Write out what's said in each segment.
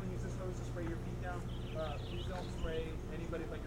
you can use this hose to spray your feet down. Uh, please don't spray anybody but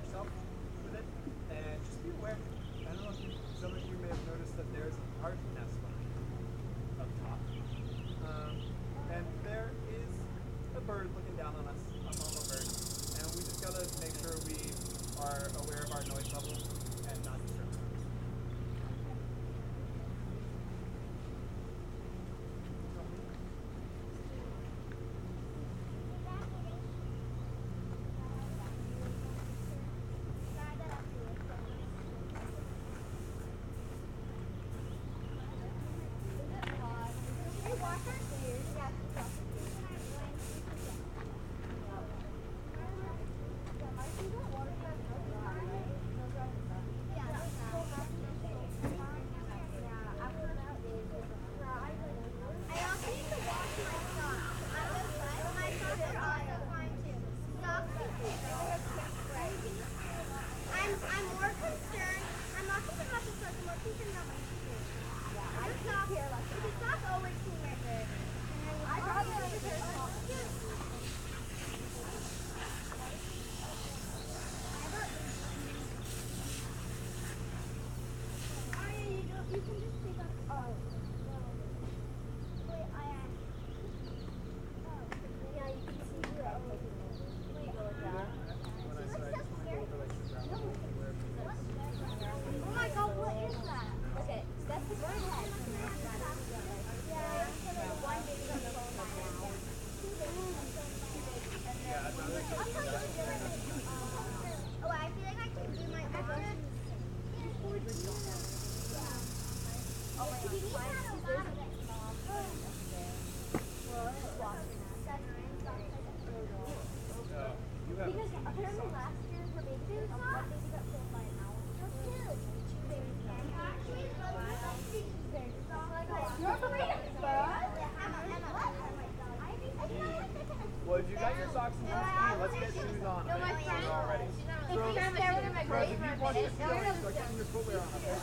on. No, my friend- We're all ready. If you stare at my Bros, grave a to no, start no, no. getting your footwear on, okay?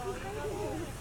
There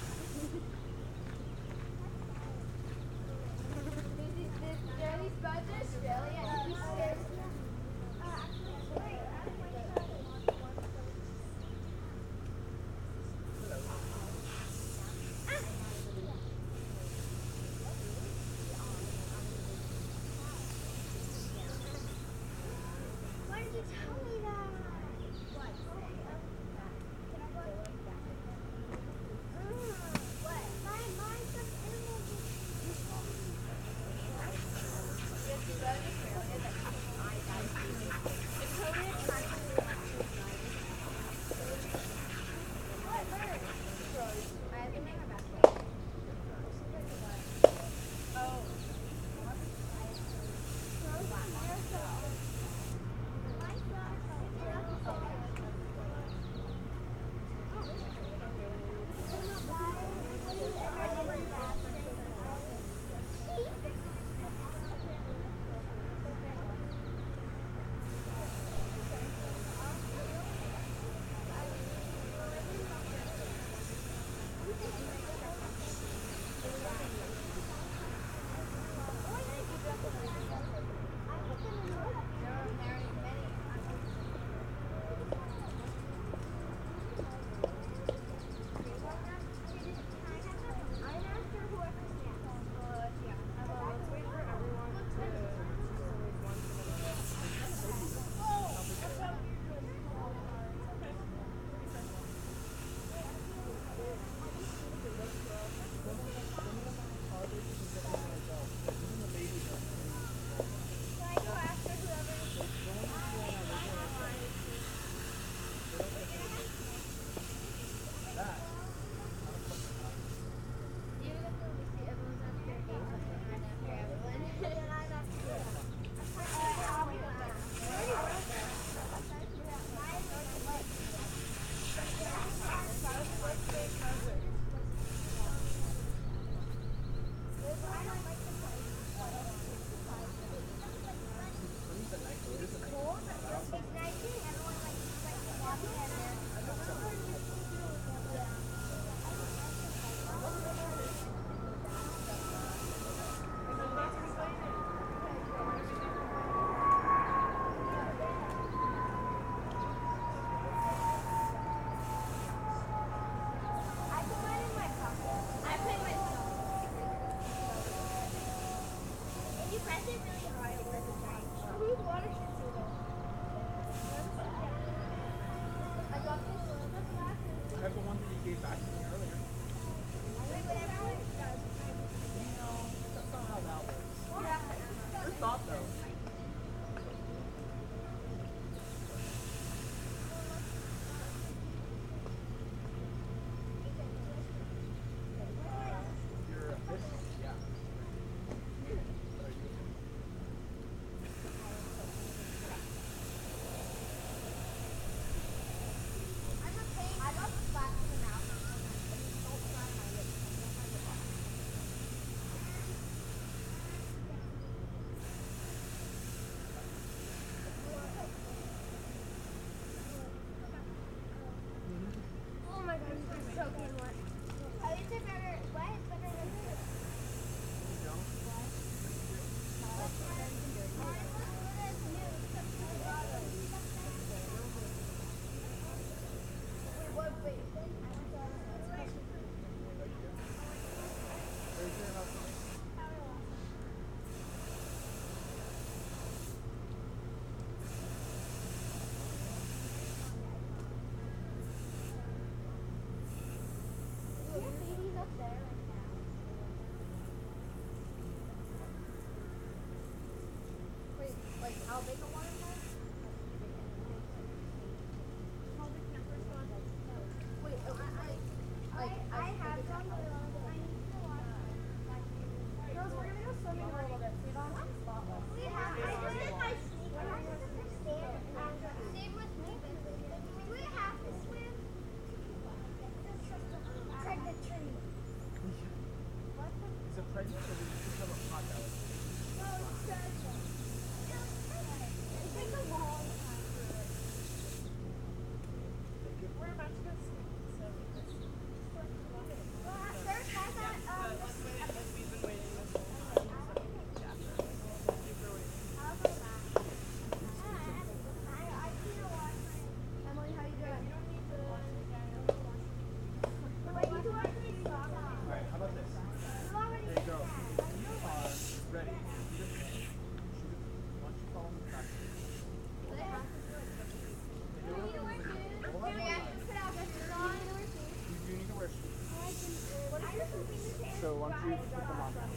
so you put them on. I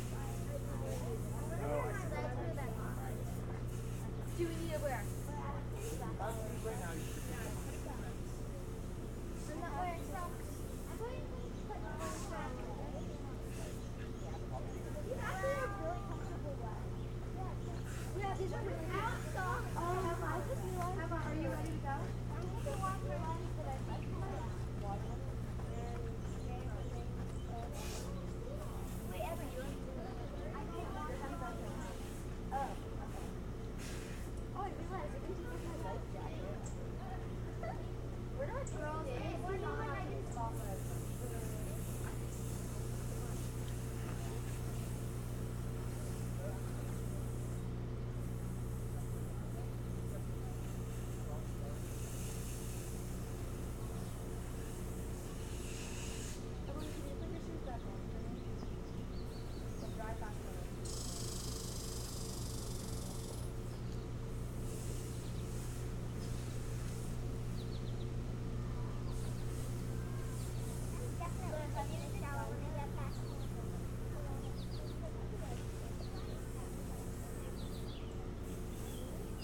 see. Do we need to wear?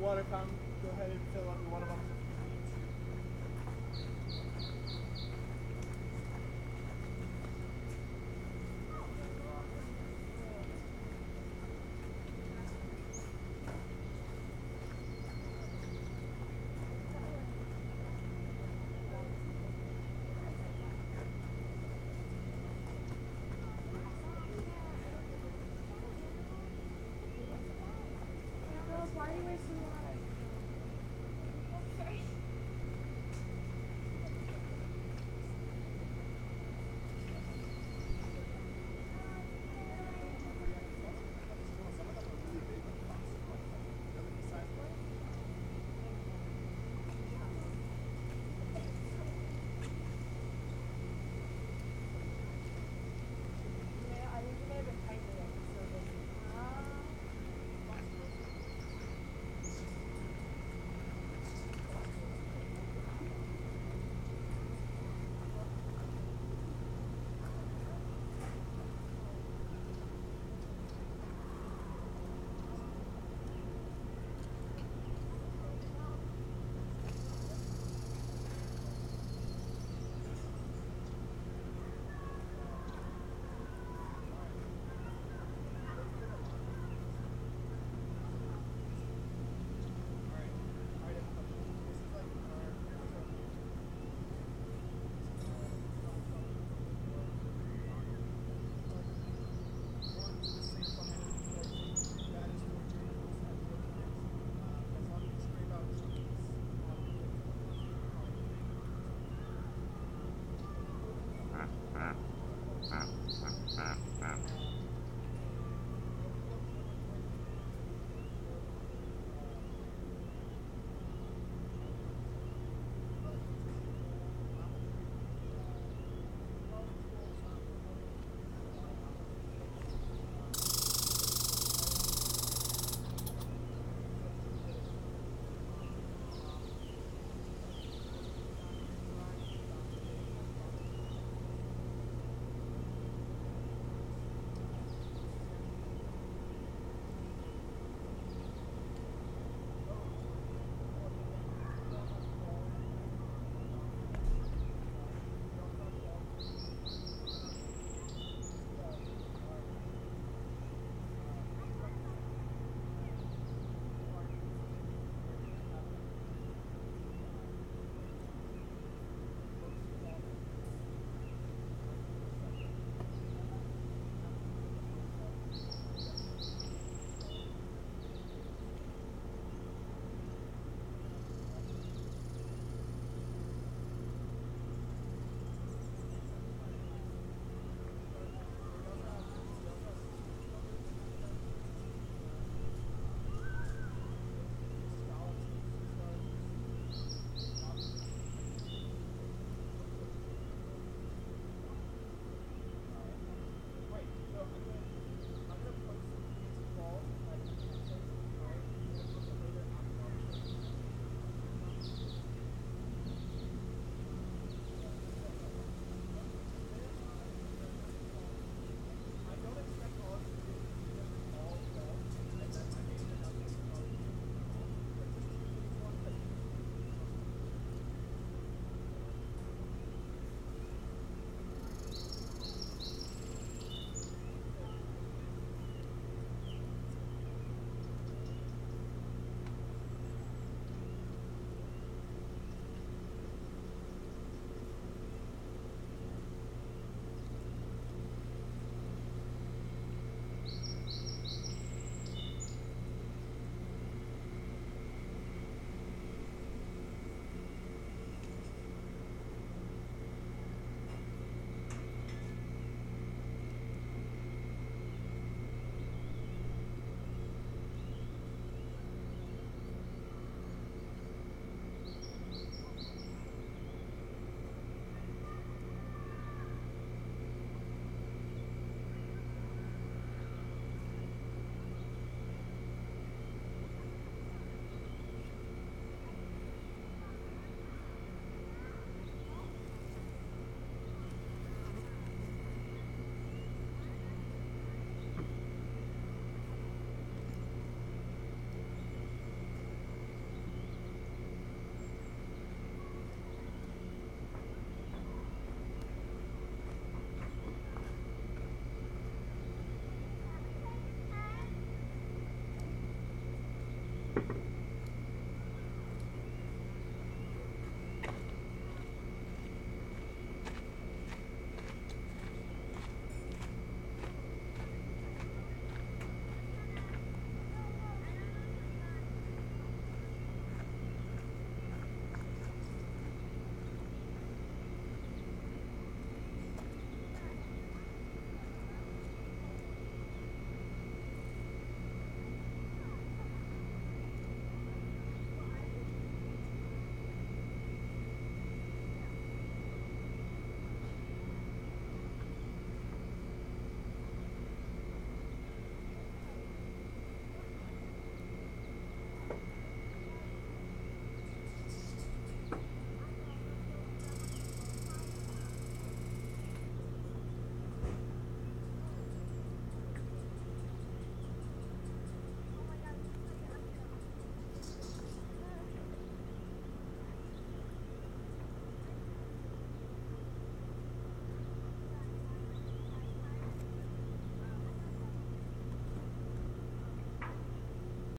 water fountain.